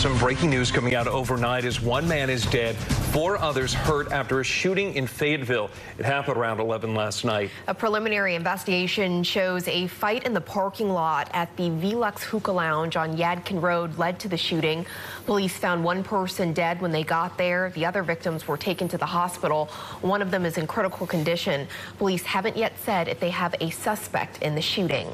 Some breaking news coming out overnight as one man is dead, four others hurt after a shooting in Fayetteville. It happened around 11 last night. A preliminary investigation shows a fight in the parking lot at the Velux Hookah Lounge on Yadkin Road led to the shooting. Police found one person dead when they got there. The other victims were taken to the hospital. One of them is in critical condition. Police haven't yet said if they have a suspect in the shooting.